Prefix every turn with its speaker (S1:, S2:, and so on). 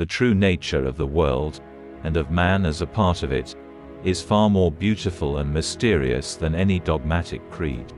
S1: the true nature of the world, and of man as a part of it, is far more beautiful and mysterious than any dogmatic creed.